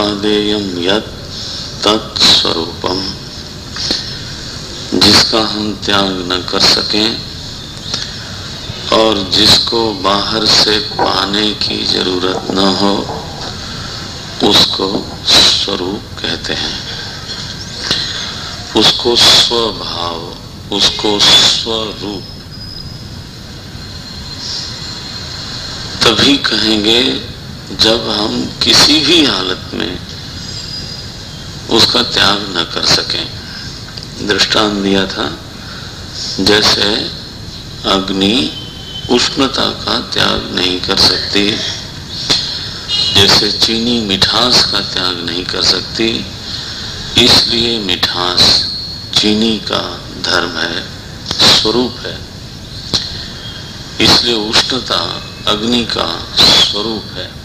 अनुपादेयम यत तत्स्वरूपम जिसका हम त्याग न कर सकें और जिसको बाहर से पाने की ज़रूरत न हो, उसको स्वरूप कहते हैं। उसको स्वभाव, उसको स्वरूप। तभी कहेंगे जब हम किसी भी हालत में उसका त्याग न कर सकें। दृष्टांत दिया था, जैसे अग्नि उष्णता का त्याग नहीं कर सकती, जैसे चीनी मिठास का त्याग नहीं कर सकती, इसलिए मिठास चीनी का धर्म है, स्वरूप है। इसलिए उष्णता अग्नि का स्वरूप है।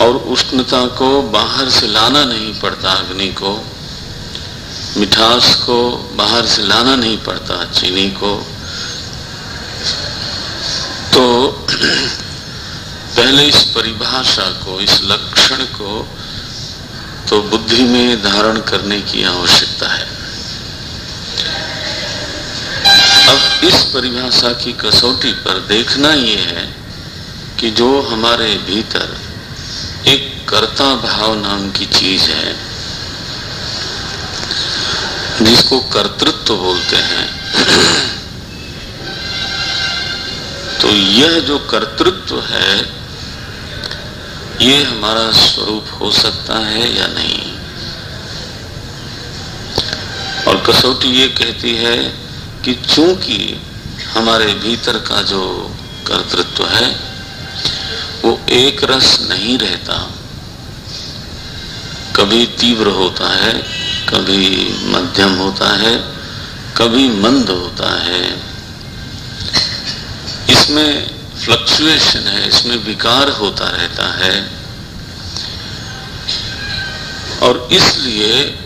और उष्णता को बाहर से लाना नहीं पड़ता, अग्नि को। मिठास को बाहर से लाना नहीं पड़ता, चीनी को। तो पहले इस परिभाषा को, इस लक्षण को तो बुद्धि में धारण करने की आवश्यकता है। अब इस परिभाषा की कसौटी पर देखना यह है कि जो हमारे भीतर कर्ता भाव नाम की चीज़ है, जिसको कर्तृत्व बोलते हैं। तो यह जो कर्तृत्व है, ये हमारा स्वरूप हो सकता है या नहीं? और कसौटी ये कहती है कि चूँकि हमारे भीतर का जो कर्तृत्व है, वो एक रस नहीं रहता। कभी तीव्र होता है, कभी मध्यम होता है, कभी मंद होता है। इसमें फ्लक्चुएशन है, इसमें विकार होता रहता है। और इसलिए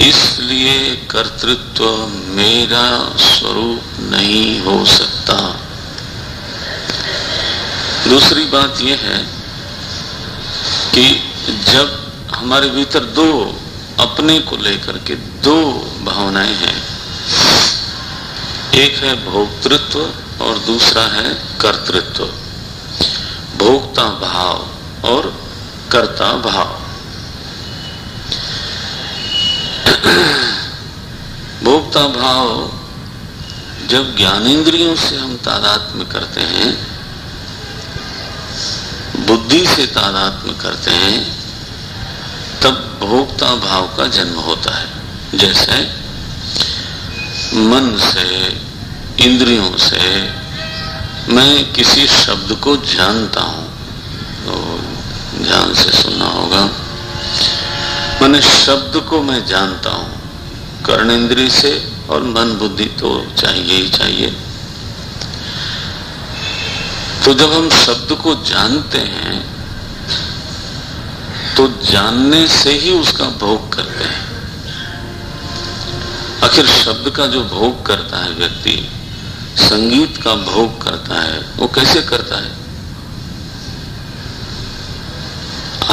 इसलिए कर्तृत्व मेरा स्वरूप नहीं हो सकता। दूसरी बात यह है कि जब हमारे भीतर दो अपने को लेकर के दो भावनाएँ हैं, एक है भोक्तृत्व और दूसरा है कर्तृत्व। भोक्ता भाव और कर्ता भाव। भोक्ता भाव जब ज्ञानेन्द्रियों से हम तादात्म्य करते हैं बुद्धि से तादात्म्य करते हैं, तब भोक्ता भाव का जन्म होता है। जैसे मन से, इंद्रियों से मैं किसी शब्द को जानता हूँ तो ध्यान से सुनना होगा। मैंने शब्द को मैं जानता हूँ, कर्ण इंद्रिय से और मन बुद्धि तो चाहिए ही चाहिए। तो जब हम शब्द को जानते हैं तो जानने से ही उसका भोग करते हैं। आखिर शब्द का जो भोग करता है व्यक्ति, संगीत का भोग करता है, वो कैसे करता है?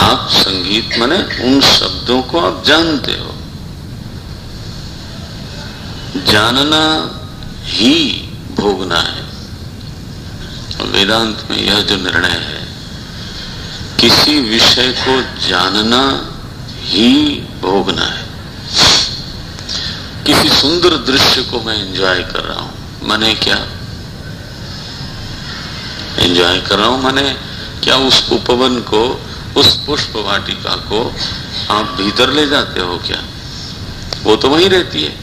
आप संगीत माने उन शब्दों को आप जानते हो। जानना ही भोगना है। वेदांत में यह जो निर्णय है, किसी विषय को जानना ही भोगना है। किसी सुंदर दृश्य को मैं एंजॉय कर रहा हूँ, मैंने क्या? एंजॉय कर रहा हूँ मैंने क्या उस उपवन को, उस पुष्प वाटिका को आप भीतर ले जाते हो क्या? वो तो वहीं रहती है।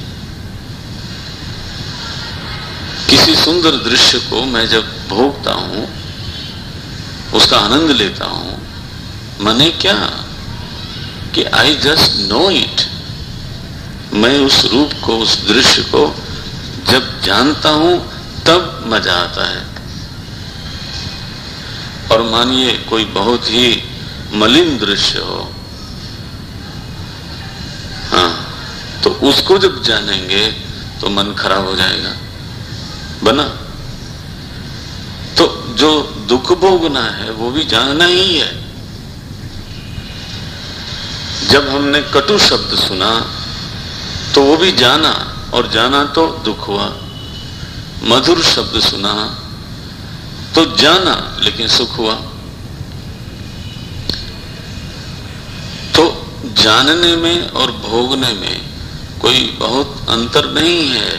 किसी सुंदर दृश्य को मैं जब भोगता हूँ, उसका आनंद लेता हूँ, मने क्या कि आई जस्ट नो इट मैं उस रूप को, उस दृश्य को जब जानता हूँ, तब मज़ा आता है। और मानिए कोई बहुत ही मलिन दृश्य हो हाँ तो उसको जब जानेंगे तो मन खराब हो जाएगा। बना? जो दुख भोगना है, वो भी जानना ही है। जब हमने कटु शब्द सुना तो वो भी जाना, और जाना तो दुख हुआ। मधुर शब्द सुना तो जाना, लेकिन सुख हुआ। तो जानने में और भोगने में कोई बहुत अंतर नहीं है।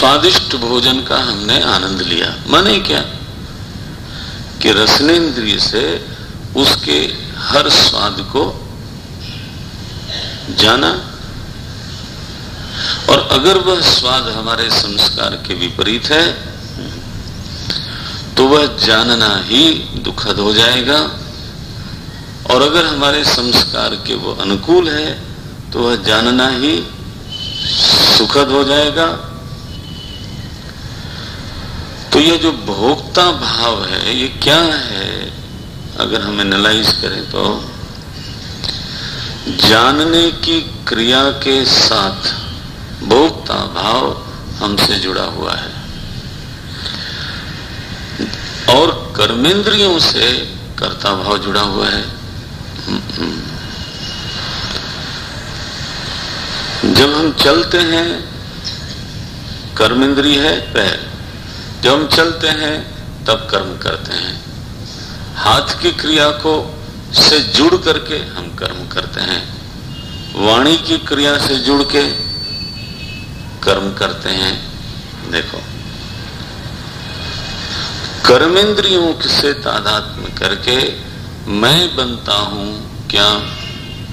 स्वादिष्ट भोजन का हमने आनंद लिया। माने क्या? कि रसनेन्द्रिय से उसके हर स्वाद को जाना और अगर वह स्वाद हमारे संस्कार के विपरीत है तो वह जानना ही दुखद हो जाएगा। और अगर हमारे संस्कार के वो अनुकूल है तो वह जानना ही सुखद हो जाएगा। तो ये जो भोक्ता भाव है, ये क्या है? अगर हम एनालाइज करें तो। जानने की क्रिया के साथ भोक्ता भाव हमसे जुड़ा हुआ है। और कर्मेंद्रियों से कर्ता भाव जुड़ा हुआ है। जब हम चलते हैं कर्मेंद्री है पैर जब हम चलते हैं, तब कर्म करते हैं। हाथ की क्रिया को से जुड़ करके हम कर्म करते हैं। वाणी की क्रिया से जुड़ के कर्म करते हैं। देखो, कर्मेंद्रियों से तादात्म करके मैं बनता हूँ, क्या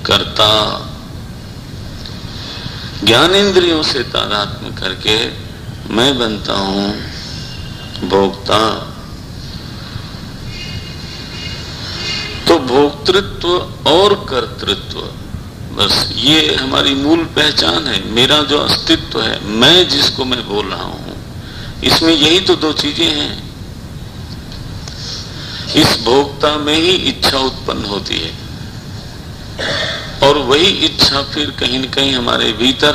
करता? ज्ञानेन्द्रियों से तादात्म करके मैं बनता हूँ। भोक्ता। तो भोक्तृत्व और कर्तृत्व, बस ये हमारी मूल पहचान है, मेरा जो अस्तित्व है, मैं जिसको मैं बोल रहा हूँ, इसमें यही तो दो चीज़ें हैं। इस भोक्ता में ही इच्छा उत्पन्न होती है, और वही इच्छा फिर कहीं न कहीं हमारे भीतर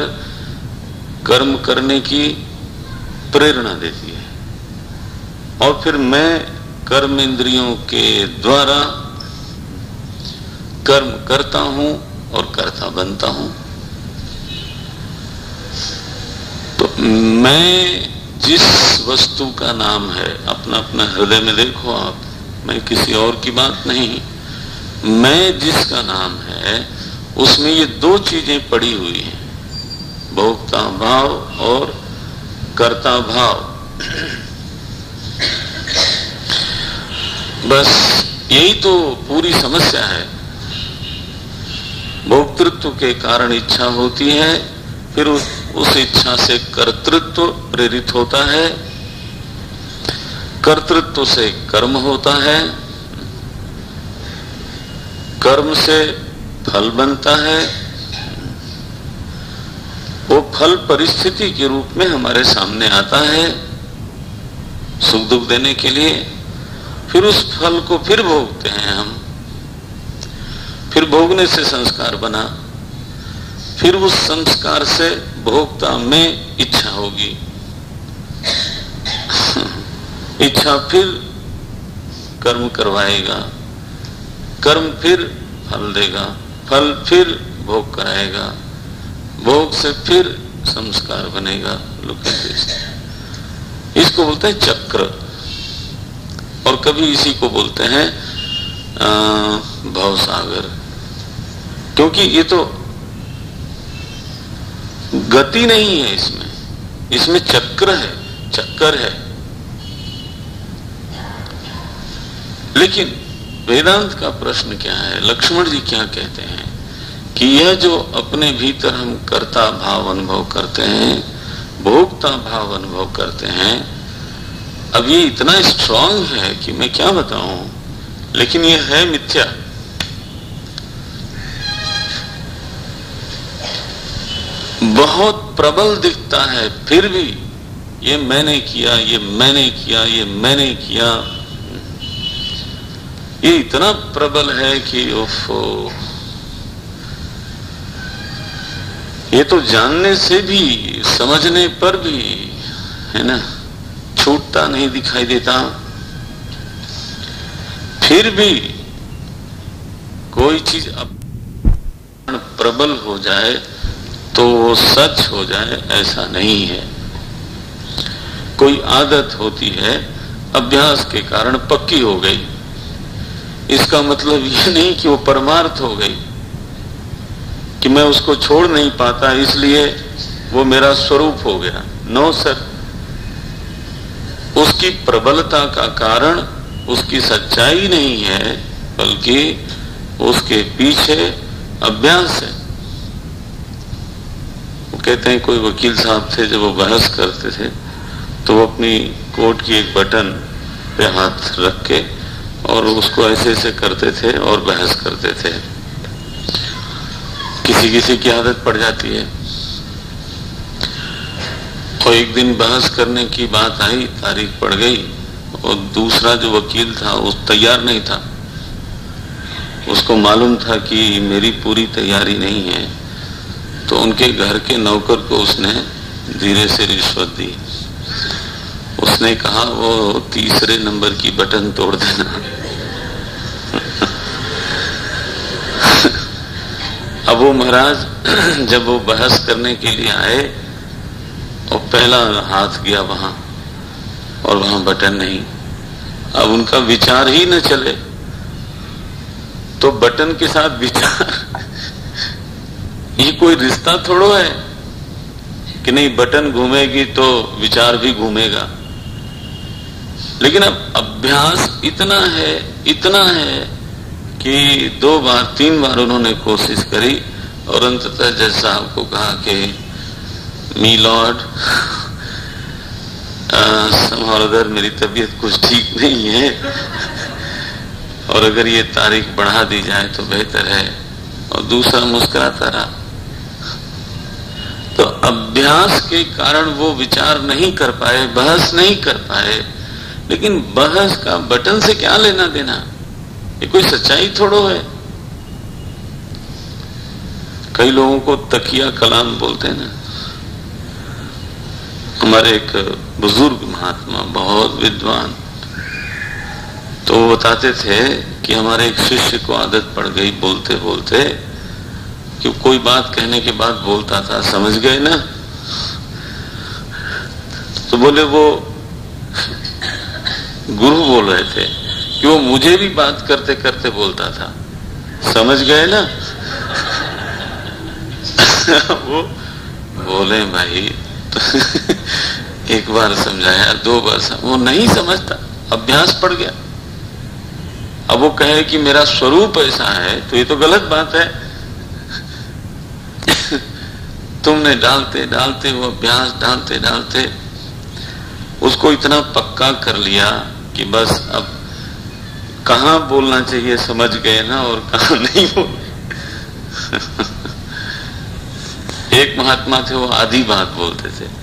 कर्म करने की प्रेरणा देती है। और फिर मैं कर्म इंद्रियों के द्वारा कर्म करता हूँ और करता बनता हूँ। तो मैं जिस वस्तु का नाम है अपना अपना हृदय में देखो आप, मैं किसी और की बात नहीं। मैं जिसका नाम है, उसमें ये दो चीज़ें पड़ी हुई हैं, भोक्ता भाव और कर्ता भाव। बस यही तो पूरी समस्या है। भोक्तृत्व के कारण इच्छा होती है फिर उस, उस इच्छा से कर्तृत्व प्रेरित होता है। कर्तृत्व से कर्म होता है। कर्म से फल बनता है। वो फल परिस्थिति के रूप में हमारे सामने आता है। सुख दुख देने के लिए। फिर उस फल को फिर भोगते हैं हम। फिर भोगने से संस्कार बना। फिर उस संस्कार से भोगता में इच्छा होगी। इच्छा फिर कर्म करवाएगा। कर्म फिर फल देगा। फल फिर भोग कराएगा। भोग से फिर संस्कार बनेगा। लोग इसको बोलते हैं चक्र। कभी इसी को बोलते हैं भव सागर क्योंकि ये तो गति नहीं है इसमें। इसमें चक्र है, चक्कर है। लेकिन वेदांत का प्रश्न क्या है? लक्ष्मण जी क्या कहते हैं कि यह जो अपने भीतर हम कर्ता भाव अनुभव करते हैं, भोक्ता भाव अनुभव करते हैं अब ये इतना स्ट्रांग है कि मैं क्या बताऊँ? लेकिन ये है मिथ्या। बहुत प्रबल दिखता है, फिर भी ये मैंने किया, ये मैंने किया, ये मैंने किया। ये इतना प्रबल है कि उफ ये तो जानने से भी, समझने पर भी, है ना? छूटता नहीं दिखाई देता। फिर भी कोई चीज़ प्रबल हो जाए तो वो सच हो जाए, ऐसा नहीं है। कोई आदत होती है, अभ्यास के कारण पक्की हो गई। इसका मतलब यह नहीं कि वो परमार्थ हो गई, कि मैं उसको छोड़ नहीं पाता, इसलिए वो मेरा स्वरूप हो गया। No, sir. उसकी प्रबलता का कारण उसकी सच्चाई नहीं है, बल्कि उसके पीछे अभ्यास है। वो कहते हैं, कोई वकील साहब थे, जब वो बहस करते थे तो वो अपनी कोट की एक बटन पे हाथ रख के और उसको ऐसे ऐसे करते थे और बहस करते थे। किसी किसी की आदत पड़ जाती है। और एक दिन बहस करने की बात आई, तारीख पड़ गई और दूसरा जो वकील था उस तैयार नहीं था। उसको मालूम था कि मेरी पूरी तैयारी नहीं है तो उनके घर के नौकर को उसने धीरे से रिश्वत दी। उसने कहा, वो तीसरे नंबर की बटन तोड़ देना। अब वो महाराज, जब वो बहस करने के लिए आए और पहला हाथ गया वहाँ और वहाँ बटन नहीं। अब उनका विचार ही न चले। तो बटन के साथ विचार। ये कोई रिश्ता थोड़ो है कि नहीं, बटन घूमेगी तो विचार भी घूमेगा। लेकिन अब अभ्यास इतना है इतना है कि दो बार, तीन बार उन्होंने कोशिश करी और अंततः जज साहब को कहा कि मी लॉर्ड अदर मेरी तबीयत कुछ ठीक नहीं है। और अगर ये तारीख बढ़ा दी जाए तो बेहतर है। और दूसरा मुस्कुराता रहा। तो अभ्यास के कारण वो विचार नहीं कर पाए, बहस नहीं कर पाए। लेकिन बहस का बटन से क्या लेना देना? ये कोई सच्चाई थोड़ो है। कई लोगों को तकिया कलाम बोलते हैं ना। हमारे एक बुज़ुर्ग महात्मा, बहुत विद्वान। तो वो बताते थे कि हमारे एक शिष्य को आदत पड़ गई बोलते बोलते कि कोई बात कहने के बाद बोलता था, समझ गए ना? तो बोले, वो गुरु बोल रहे थे कि वो मुझे भी बात करते करते बोलता था। समझ गए ना? वो बोले, भाई तो एक बार समझाया दो बार समझ, वो नहीं समझता अभ्यास पड़ गया। अब वो कहे कि मेरा स्वरूप ऐसा है तो ये तो गलत बात है। तुमने डालते डालते वो अभ्यास डालते डालते उसको इतना पक्का कर लिया कि बस अब कहा बोलना चाहिए समझ गए ना और कहा नहीं बोल एक महात्मा थे वो आधी बात बोलते थे।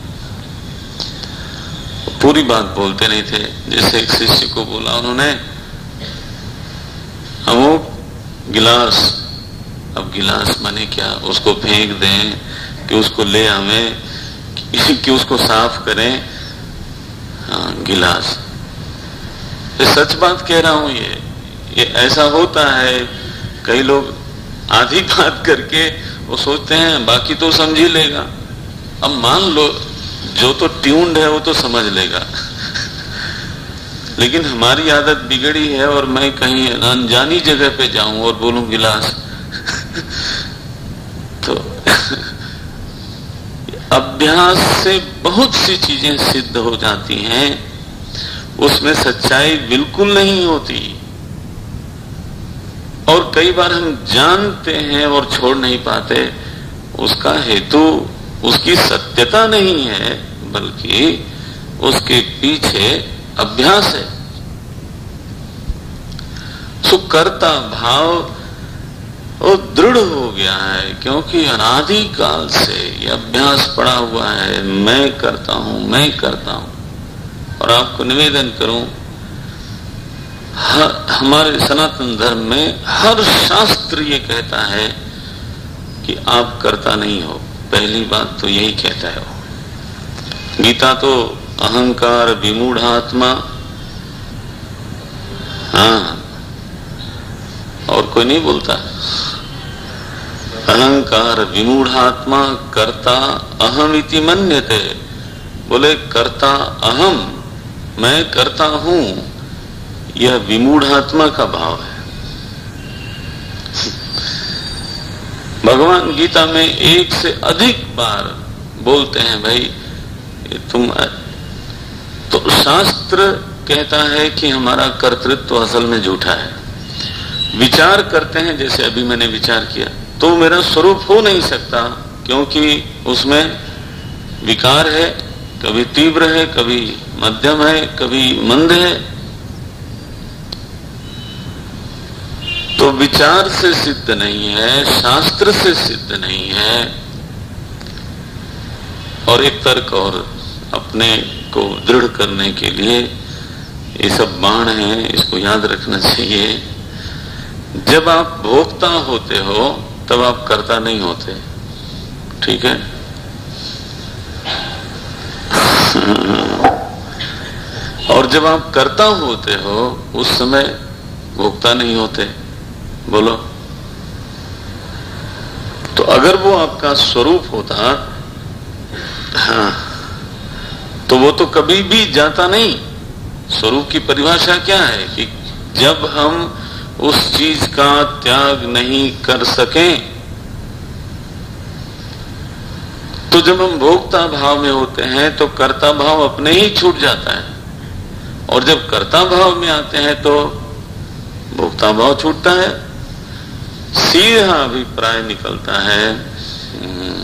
पूरी बात बोलते नहीं थे। जैसे एक शिष्य को बोला उन्होंने अमुक गिलास अब गिलास माने क्या? उसको फेंक दें कि उसको ले हमें कि उसको साफ़ करें। हाँ, गिलास। ये सच बात कह रहा हूँ ये ये ऐसा होता है। कई लोग आधी बात करके वो सोचते हैं बाकी तो समझ ही लेगा। अब मान लो जो तो ट्यून्ड है, वो तो समझ लेगा। लेकिन हमारी आदत बिगड़ी है और मैं कहीं अनजानी जगह पे जाऊँ और बोलूँ, गिलास। तो अभ्यास से बहुत सी चीज़ें सिद्ध हो जाती हैं। उसमें सच्चाई बिल्कुल नहीं होती। और कई बार हम जानते हैं और छोड़ नहीं पाते। उसका हेतु उसकी सत्यता नहीं है, बल्कि उसके पीछे अभ्यास है। सुकर्ता भाव वो दृढ़ हो गया है, क्योंकि अनादि काल से ये अभ्यास पड़ा हुआ है, मैं करता हूँ, मैं करता हूँ, और आपको निवेदन करूँ हमारे सनातन धर्म में हर शास्त्र ये कहता है कि आप करता नहीं हो। पहली बात तो यही कहता है वो। गीता तो अहंकार विमूढ़ आत्मा हाँ और कोई नहीं बोलता। अहंकार विमूढ़ात्मा, करता अहम इति मन्यते। बोले, करता अहम, मैं करता हूँ, यह विमूढ़ात्मा का भाव है। भगवान गीता में एक से अधिक बार बोलते हैं, भाई तुम तो शास्त्र कहता है कि हमारा कर्तृत्व असल में झूठा है। विचार करते हैं, जैसे अभी मैंने विचार किया। तो मेरा स्वरूप हो नहीं सकता, क्योंकि उसमें विकार है, कभी तीव्र है, कभी मध्यम है, कभी मंद है। विचार से सिद्ध नहीं है, शास्त्र से सिद्ध नहीं है, और एक तर्क और अपने को दृढ़ करने के लिए ये सब बाण है, इसको याद रखना चाहिए। जब आप भोक्ता होते हो, तब आप कर्ता नहीं होते। ठीक है? और जब आप कर्ता होते हो, उस समय भोक्ता नहीं होते। बोलो। तो अगर वो आपका स्वरूप होता हाँ तो वो तो कभी भी जाता नहीं। स्वरूप की परिभाषा क्या है कि जब हम उस चीज़ का त्याग नहीं कर सके तो जब हम भोक्ता भाव में होते हैं तो कर्ता भाव अपने ही छूट जाता है। और जब कर्ता भाव में आते हैं तो भोक्ता भाव छूटता है। सीधा अभिप्राय निकलता है हम्म,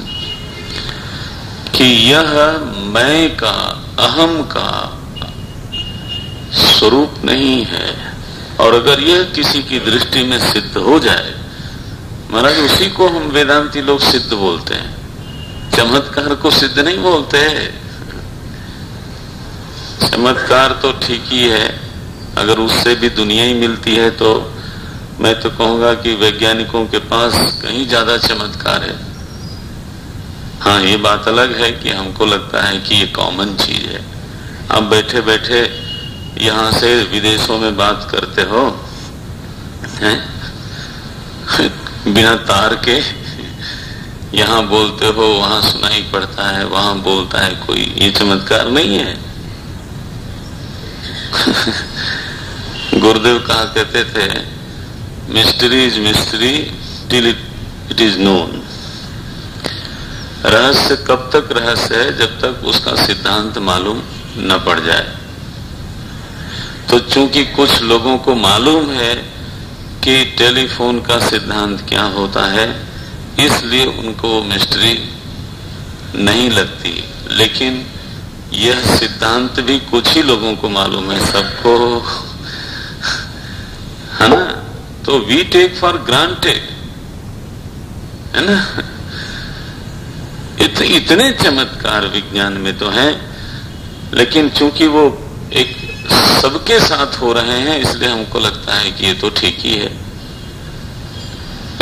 कि यह मैं का अहम का स्वरूप नहीं है। और अगर यह किसी की दृष्टि में सिद्ध हो जाए महाराज उसी को हम वेदांती लोग सिद्ध बोलते हैं। चमत्कार को सिद्ध नहीं बोलते चमत्कार तो ठीक ही है अगर उससे भी दुनिया ही मिलती है तो मैं तो कहूँगा कि वैज्ञानिकों के पास कहीं ज़्यादा चमत्कार है। हाँ ये बात अलग है कि हमको लगता है कि ये कॉमन चीज़ है। आप बैठे बैठे यहाँ से विदेशों में बात करते हो, हैं? बिना तार के यहाँ बोलते हो, वहाँ सुनाई पड़ता है, वहाँ बोलता है कोई। ये चमत्कार नहीं है। गुरुदेव कहा कहते थे mystery is mystery till it is known रहस्य कब तक रहस्य है? जब तक उसका सिद्धांत मालूम न पड़ जाए। तो चूँकि कुछ लोगों को मालूम है कि टेलीफोन का सिद्धांत क्या होता है, इसलिए उनको मिस्ट्री नहीं लगती। लेकिन यह सिद्धांत भी कुछ ही लोगों को मालूम है, सबको, है ना? तो वी टेक फॉर ग्रांटेड है ना? इत, इतने चमत्कार विज्ञान में तो हैं लेकिन चूँकि वो एक सबके साथ हो रहे हैं इसलिए हमको लगता है कि ये तो ठीक ही है।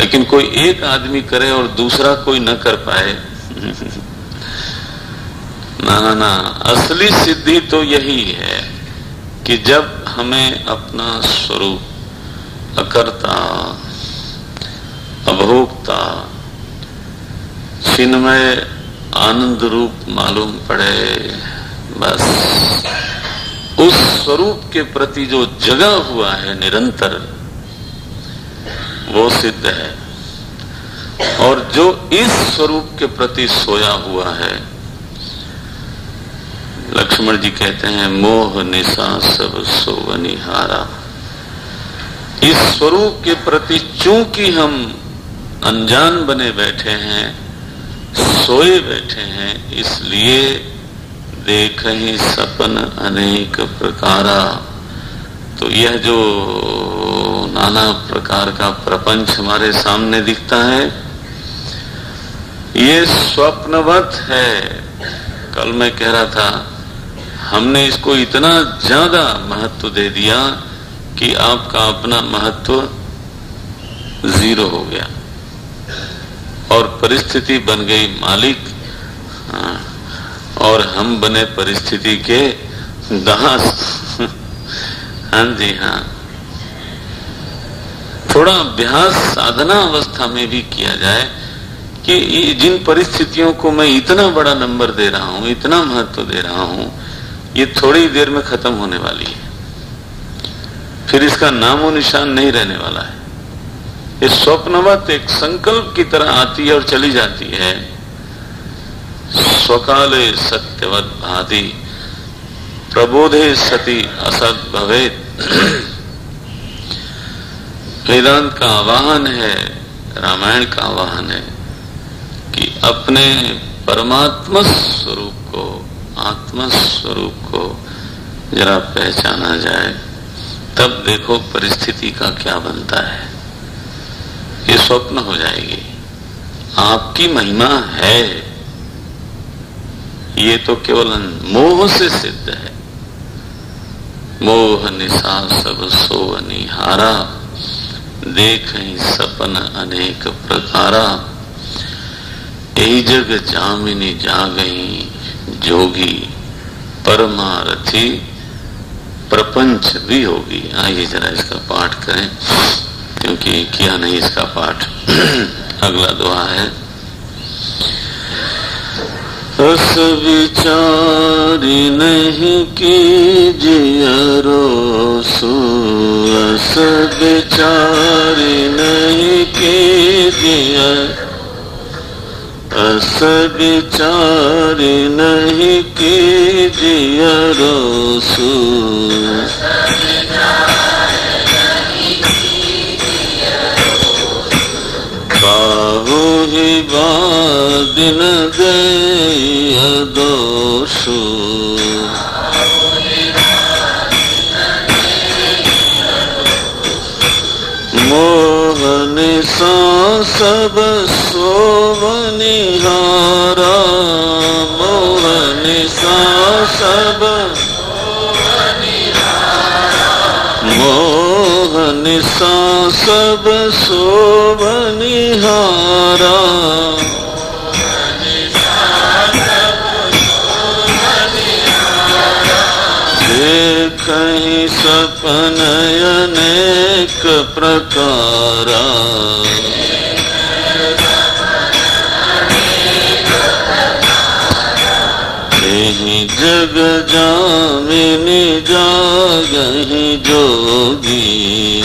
लेकिन कोई एक आदमी करे और दूसरा कोई न कर पाए। ना ना असली सिद्धि तो यही है कि जब हमें अपना स्वरूप अकर्ता, अभोक्ता चिन्मय आनंद रूप मालूम पड़े, बस। उस स्वरूप के प्रति जो जगा हुआ है निरंतर, वो सिद्ध है। और जो इस स्वरूप के प्रति सोया हुआ है, लक्ष्मण जी कहते हैं, मोह निशा सब सोवनिहारा इस स्वरूप के प्रति चूँकि हम अनजान बने बैठे हैं, सोए बैठे हैं, इसलिए देख ही सपन अनेक प्रकारा। तो यह जो नाना प्रकार का प्रपंच हमारे सामने दिखता है, ये स्वप्नवत है। कल मैं कह रहा था, हमने इसको इतना ज़्यादा महत्व दे दिया कि आपका अपना महत्व ज़ीरो हो गया। और परिस्थिति बन गई मालिक हाँ, और हम बने परिस्थिति के दास। हाँ जी हाँ। थोड़ा अभ्यास साधना अवस्था में भी किया जाए कि जिन परिस्थितियों को मैं इतना बड़ा नंबर दे रहा हूँ इतना महत्व दे रहा हूँ ये थोड़ी देर में खत्म होने वाली है। फिर इसका नामो निशान नहीं रहने वाला है। ये स्वप्नवत एक संकल्प की तरह आती है और चली जाती है। स्वकाले सत्यवत भादी प्रबोधे सती असत भवे वेदांत का आवाहन है, रामायण का आवाहन है कि अपने परमात्मा स्वरूप को आत्मा स्वरूप को जरा पहचाना जाए। तब देखो परिस्थिति का क्या बनता है। ये स्वप्न हो जाएगी। आपकी महिमा है। ये तो केवल मोह से सिद्ध है। मोह निशा सब सो अनिहारा देख सपन अनेक प्रकारा। यही जग जामिनी जा गई जोगी परमारथी। प्रपंच भी होगी। आइए जरा इसका पाठ करें, क्योंकि किया नहीं इसका पाठ। अगला दुआ है। रस विचारी नहीं कीजिए रोसु, रस विचारी नहीं कीजिए अस विचार नहीं कीजिए रोसु। दिन गए दोषु मोहन सा सब सोवनिहारा मोहन सा सब सब सोवनिहारा कहीं सपन अनेक प्रकारा। जग जामिनी जागही जोगी।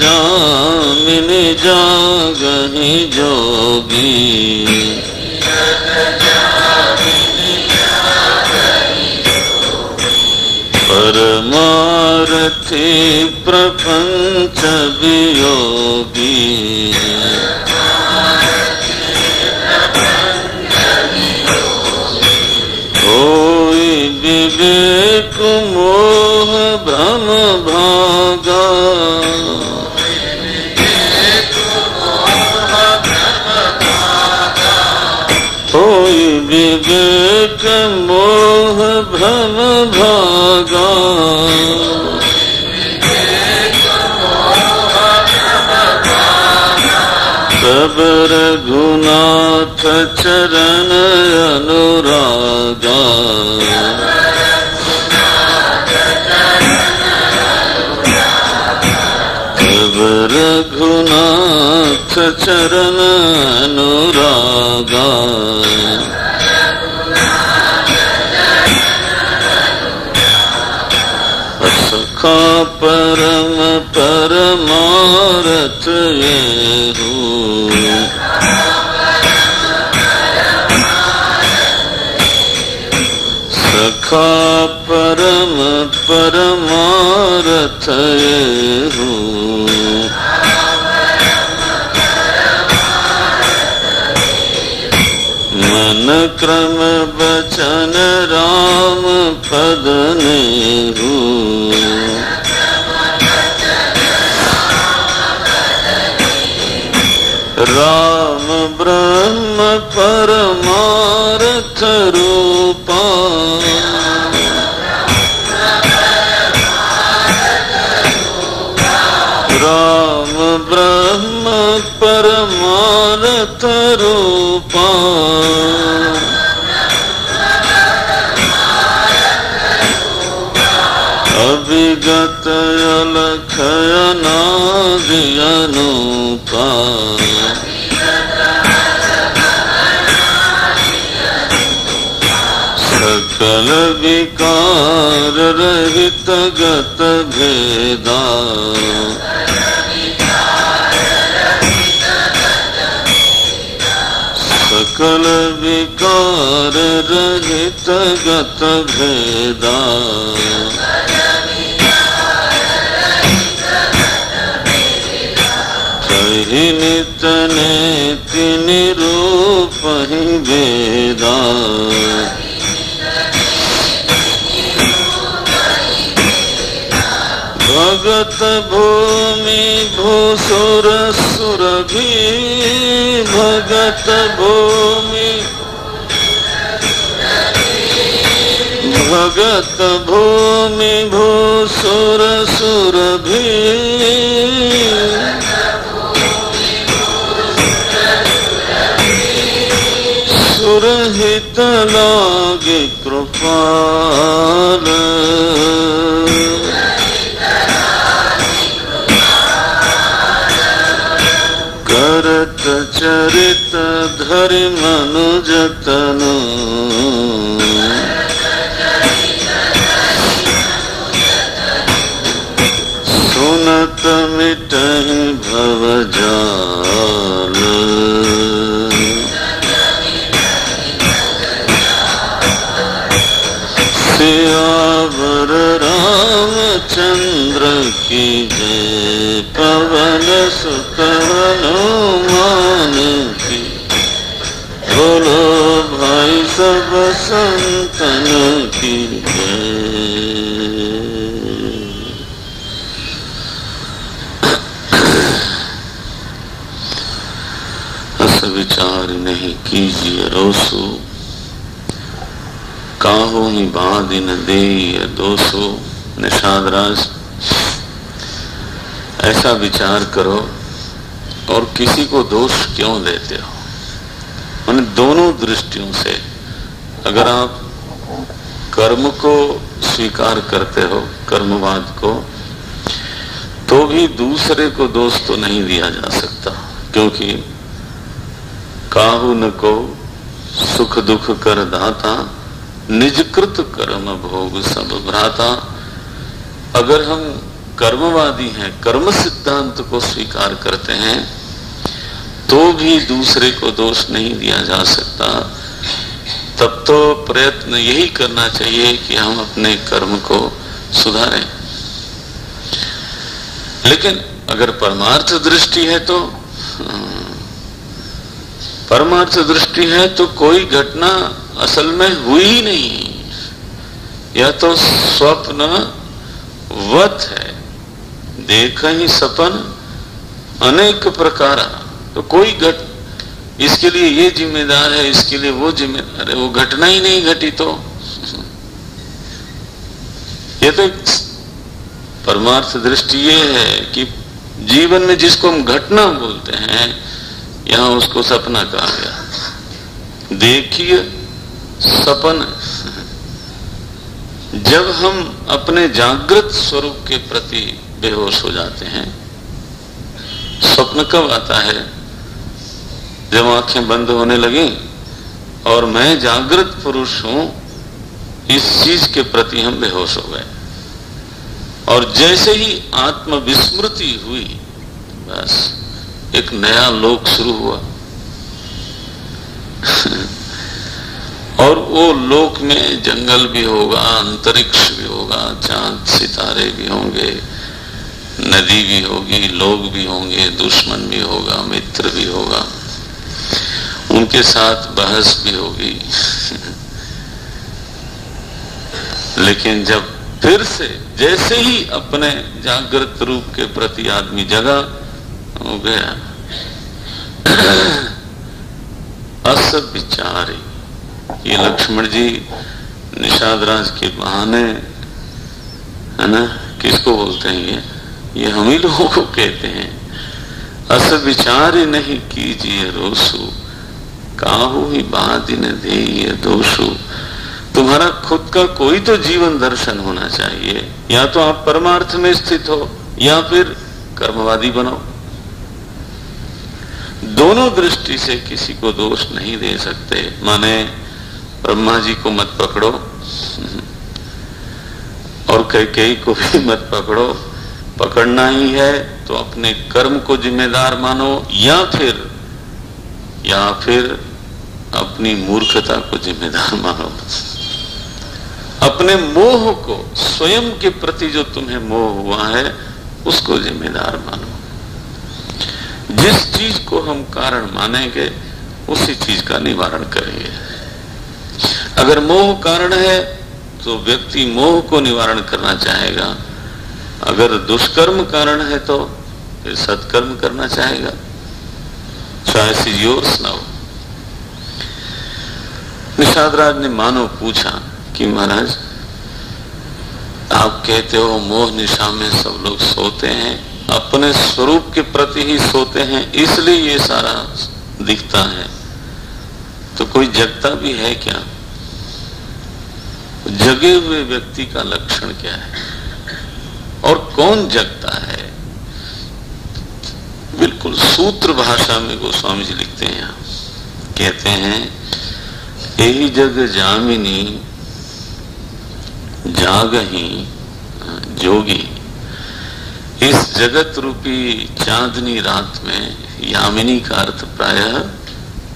जामिनी जागहि जोगी। परमारथी प्रपंच वियोगी। रघुनाथ चरण अनुरागा रघुनाथ चरण अनुरागा सखा परम परमारथ ये सखा परम परमारथ हूँ। मन क्रम बचन राम पद ने राम ब्रह्म परमार्थ रूपा सकल विकार रहित गत भेदा। सकल विकार रहित गत भेदा। कही नित ने तीन रूप ही वेदा। भूमि भूसुर सुरभि भगत भूमि भगत भूमि भूसुर सुर भी सुरहित लागे कृपाल। चरित धरि मनुजतनु सुनत मिट भव जाल बाद न दे दोसो निषाद राज। ऐसा विचार करो और किसी को दोष क्यों देते हो? मैंने दोनों दृष्टियों से अगर आप कर्म को स्वीकार करते हो, कर्मवाद को तो भी दूसरे को दोष तो नहीं दिया जा सकता, क्योंकि काहू न को सुख दुख कर दाता निजकृत कर्म भोग सब भ्राता। अगर हम कर्मवादी हैं, कर्म सिद्धांत को स्वीकार करते हैं तो भी दूसरे को दोष नहीं दिया जा सकता। तब तो प्रयत्न यही करना चाहिए कि हम अपने कर्म को सुधारें। लेकिन अगर परमार्थ दृष्टि है तो परमार्थ दृष्टि है तो कोई घटना असल में हुई नहीं। यह तो स्वप्न वत है, देख ही सपन अनेक प्रकार। तो कोई घट, इसके लिए ये जिम्मेदार है, इसके लिए वो जिम्मेदार। है वो घटना ही नहीं घटी तो। ये तो परमार्थ दृष्टि ये है कि जीवन में जिसको हम घटना बोलते हैं, यहाँ उसको सपना कहा गया। देखिए सपन जब हम अपने जागृत स्वरूप के प्रति बेहोश हो जाते हैं, स्वप्न कब आता है? जब आँखें बंद होने लगी और मैं जागृत पुरुष हूँ, इस चीज़ के प्रति हम बेहोश हो गए। और जैसे ही आत्म विस्मृति हुई, बस एक नया लोक शुरू हुआ। और वो लोक में जंगल भी होगा, अंतरिक्ष भी होगा, चाँद सितारे भी होंगे, नदी भी होगी, लोग भी होंगे, दुश्मन भी होगा, मित्र भी होगा। उनके साथ बहस भी होगी। लेकिन जब फिर से, जैसे ही अपने जागृत रूप के प्रति आदमी जगा हो गया। अस ये लक्ष्मण जी निषाद राज के बहाने, है ना? किसको बोलते हैं ये? ये हम ही लोगों को कहते हैं। अस विचार नहीं कीजिए रोसु, काहू ही बात न दे दोषु। तुम्हारा खुद का कोई तो जीवन दर्शन होना चाहिए। या तो आप परमार्थ में स्थित हो, या फिर कर्मवादी बनो। दोनों दृष्टि से किसी को दोष नहीं दे सकते। माने ब्रह्मा जी को मत पकड़ो। और कई को भी मत पकड़ो। पकड़ना ही है तो अपने कर्म को जिम्मेदार मानो। या फिर या फिर अपनी मूर्खता को जिम्मेदार मानो। अपने मोह को, स्वयं के प्रति जो तुम्हें मोह हुआ है, उसको जिम्मेदार मानो। जिस चीज़ को हम कारण मानेंगे, उसी चीज़ का निवारण करेंगे। अगर मोह कारण है तो व्यक्ति मोह को निवारण करना चाहेगा। अगर दुष्कर्म कारण है तो फिर सत्कर्म करना चाहेगा। Choice is yours now Nishad Raj ने मानो पूछा कि महाराज, आप कहते हो मोह निशा में सब लोग सोते हैं, अपने स्वरूप के प्रति ही सोते हैं, इसलिए ये सारा दिखता है। तो कोई जगता भी है क्या? जगे हुए व्यक्ति का लक्षण क्या है? और कौन जगता है? बिल्कुल सूत्र भाषा में गोस्वामी जी लिखते हैं कहते हैं यही जग जामिनी जाग ही जोगी। इस जगत रूपी चांदनी रात में यामिनी का अर्थ प्रायः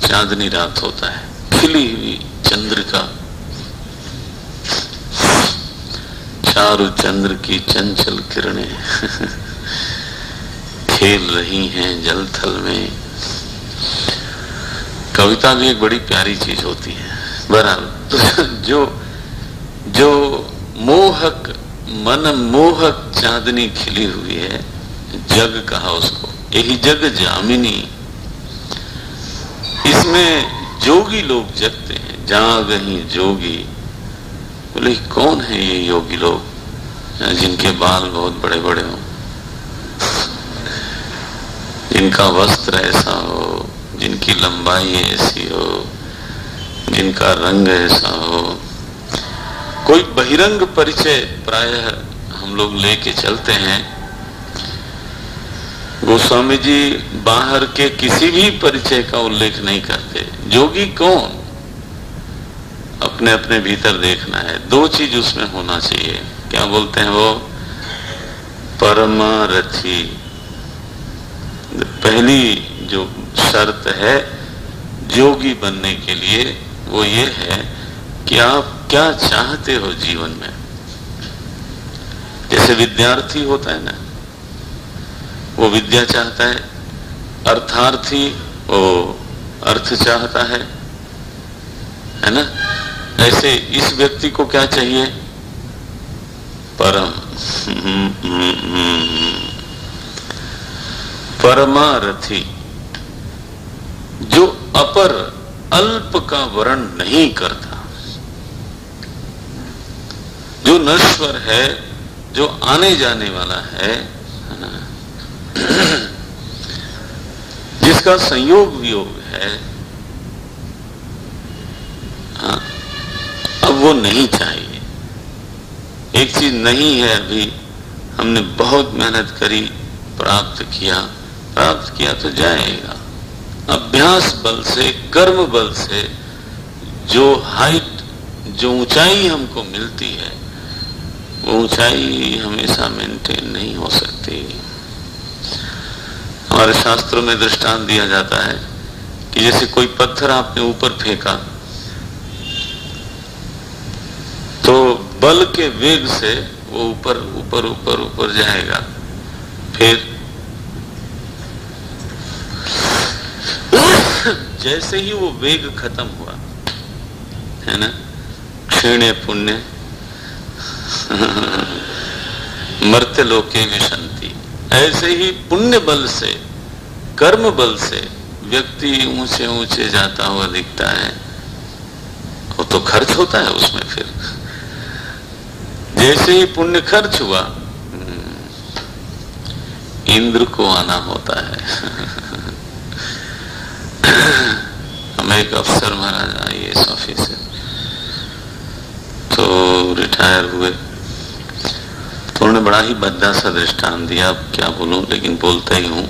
चांदनी रात होता है। खिली हुई चंद्रिका चारु चंद्र की चंचल किरणें खेल रही हैं जल थल में। कविता भी एक बड़ी प्यारी चीज़ होती है। बहरहाल, जो जो मोहक, मन मोहक चांदनी खिली हुई है, जग कहा उसको। यही जग जामिनी। इसमें जोगी लोग जगते हैं जाग ही जोगी बोले कौन है ये योगी लोग? जिनके बाल बहुत बड़े बड़े हों। जिनका वस्त्र ऐसा हो, जिनकी लंबाई ऐसी हो, जिनका रंग ऐसा हो। कोई बहिरंग परिचय प्रायः हम लोग लेके चलते हैं। गोस्वामी जी बाहर के किसी भी परिचय का उल्लेख नहीं करते। जोगी कौन? अपने अपने भीतर देखना है। दो चीज़ उसमें होना चाहिए। क्या बोलते हैं वो? परमारथी। पहली जो शर्त है जोगी बनने के लिए वो ये है कि आप क्या चाहते हो जीवन में। जैसे विद्यार्थी होता है ना, वो विद्या चाहता है, अर्थार्थी वो अर्थ चाहता है है ना? ऐसे इस व्यक्ति को क्या चाहिए? परम। परमारथी। जो अपर अल्प का वर्ण नहीं करता। जो नश्वर है, जो आने जाने वाला है, जिसका संयोग वियोग हाँ वो नहीं चाहिए। एक चीज़ नहीं है अभी, हमने बहुत मेहनत करी, प्राप्त किया प्राप्त किया तो जाएगा। अभ्यास बल से, कर्म बल से, जो हाइट जो ऊंचाई हमको मिलती है, वो ऊंचाई हमेशा मेंटेन नहीं हो सकती। हमारे शास्त्रों में दृष्टांत दिया जाता है कि जैसे कोई पत्थर आपने ऊपर फेंका बल के वेग से वो ऊपर ऊपर ऊपर ऊपर जाएगा। फिर जैसे ही वो वेग खत्म हुआ, है ना? क्षीण पुण्य, मर्त्य लोके विशंति। ऐसे ही पुण्य बल से, कर्म बल से व्यक्ति ऊँचे ऊँचे जाता हुआ दिखता है। वो तो खर्च होता है उसमें फिर। जैसे ही पुण्य खर्च हुआ हम्म, इंद्र को आना होता है। हम एक अफसर महाराज आई एस ऑफिसर तो रिटायर हुए। तो उन्होंने बड़ा ही बद्दा सा दृष्टान दिया अब क्या बोलूँ लेकिन बोलते ही हूँ।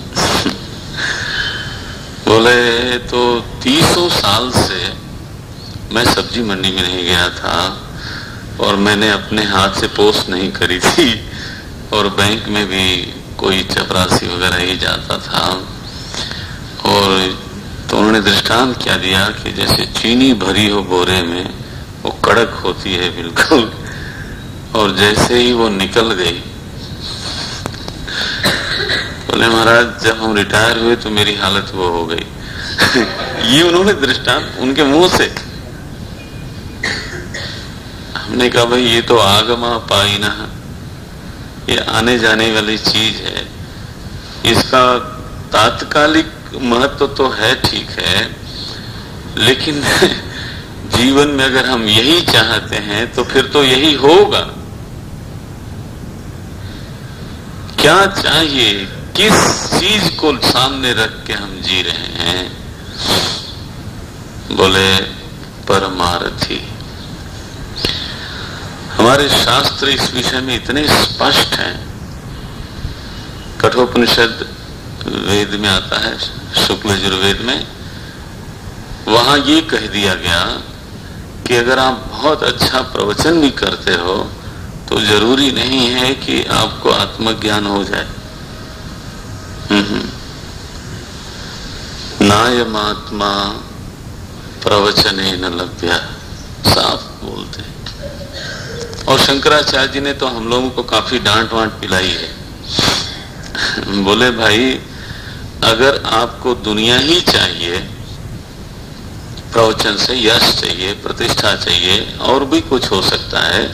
बोले तो तीसों साल से मैं सब्ज़ी मंडी में नहीं गया था और मैंने अपने हाथ से पोस्ट नहीं करी थी और बैंक में भी कोई चपरासी वगैरह ही जाता था। और तो उन्होंने दृष्टांत क्या दिया कि जैसे चीनी भरी हो बोरे में, वो कड़क होती है बिल्कुल, और जैसे ही वो निकल गई। बोले, महाराज, जब हम रिटायर हुए तो मेरी हालत वो हो गई। ये उन्होंने दृष्टांत उनके मुँह से हमने कहा, भाई, ये तो आगमा पाई ना ये आने जाने वाली चीज़ है। इसका तात्कालिक महत्व तो है, ठीक है। लेकिन जीवन में अगर हम यही चाहते हैं तो फिर तो यही होगा। क्या चाहिए? किस चीज़ को सामने रख के हम जी रहे हैं? बोले, परमारथी। हमारे शास्त्र इस विषय में इतने स्पष्ट हैं। कठोपनिषद वेद में आता है, शुक्ल यजुर्वेद में। वहाँ ये कह दिया गया कि अगर आप बहुत अच्छा प्रवचन भी करते हो तो ज़रूरी नहीं है कि आपको आत्मज्ञान हो जाए। नायमात्मा प्रवचन न लभ्या, साफ़ बोलते और शंकराचार्य जी ने तो हम लोगों को काफ़ी डांट वांट पिलाई है। बोले, भाई, अगर आपको दुनिया ही चाहिए, प्रवचन से यश चाहिए, प्रतिष्ठा चाहिए, और भी कुछ हो सकता है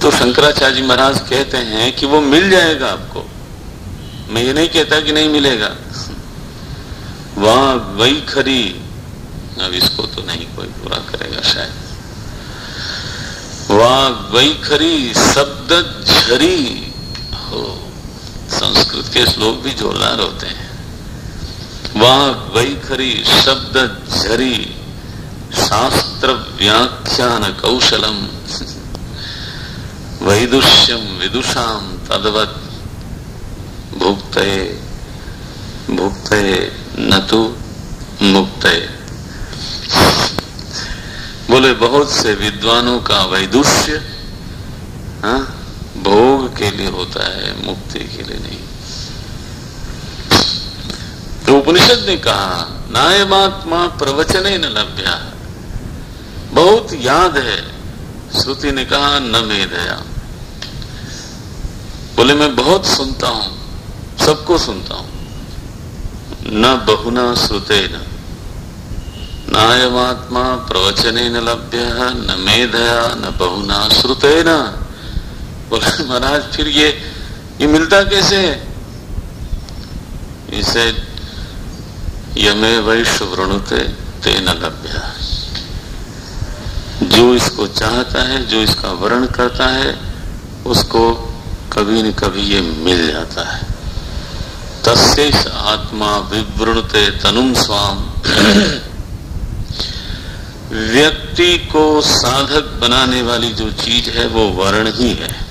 तो शंकराचार्य जी महाराज कहते हैं कि वो मिल जाएगा आपको। मैं ये नहीं कहता कि नहीं मिलेगा। वहाँ, वही खरी। अब इसको तो नहीं कोई पूरा करेगा शायद। वहाँ, वही खरी, शब्द झरी। हो, संस्कृत के श्लोक भी जोरदार होते हैं। वहाँ, वही खरी, शब्द झरी। शास्त्र व्याख्यान कौशलम। वैदुष्यम विदुषाम तदवत। भुक्त भुक्त न तो मुक्त। बोले बहुत से विद्वानों का वैदुष्य हाँ, भोग के लिए होता है मुक्ति के लिए नहीं। तो उपनिषद ने कहा नायमात्मा प्रवचन न लभ्या। बहुत याद है श्रुति ने कहा न मे दया। बोले मैं बहुत सुनता हूँ सबको सुनता हूँ। न बहुना श्रुते न नायमात्मा प्रवचन न लभ्य, न मेधया, न बहुना श्रुते न बोले, महाराज, फिर ये ये मिलता कैसे है? इसे यमे वैश्य वृणुते ते न लभ्य। जो इसको चाहता है, जो इसका वर्ण करता है, उसको कभी न कभी ये मिल जाता है। तस्ेष आत्मा विवृणते तनुम स्वाम। व्यक्ति को साधक बनाने वाली जो चीज़ है वो वर्ण ही है।